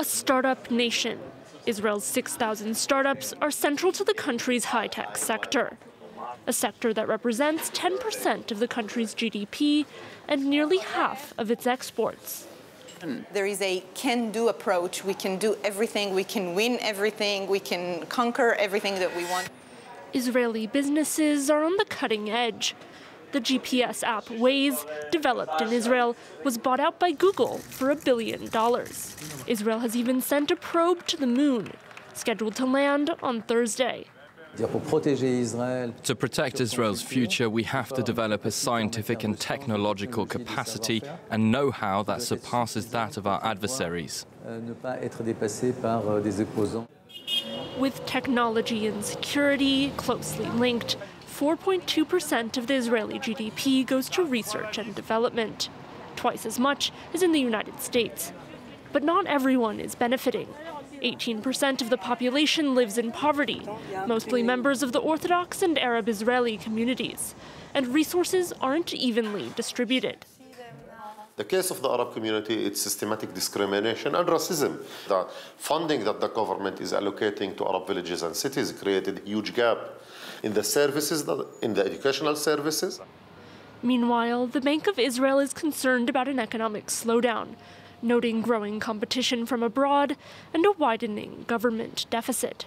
A startup nation. Israel's 6,000 startups are central to the country's high tech sector, a sector that represents 10% of the country's GDP and nearly half of its exports. There is a can do approach. We can do everything, we can win everything, we can conquer everything that we want. Israeli businesses are on the cutting edge. The GPS app Waze, developed in Israel, was bought out by Google for a billion dollars. Israel has even sent a probe to the moon, scheduled to land on Thursday. To protect Israel's future, we have to develop a scientific and technological capacity and know how that surpasses that of our adversaries. With technology and security closely linked, 4.2% of the Israeli GDP goes to research and development, twice as much as in the United States. But not everyone is benefiting. 18% of the population lives in poverty, mostly members of the Orthodox and Arab Israeli communities, and resources aren't evenly distributed. The case of the Arab community, it's systematic discrimination and racism. The funding that the government is allocating to Arab villages and cities created a huge gap in the services, in the educational services. Meanwhile, the Bank of Israel is concerned about an economic slowdown, noting growing competition from abroad and a widening government deficit.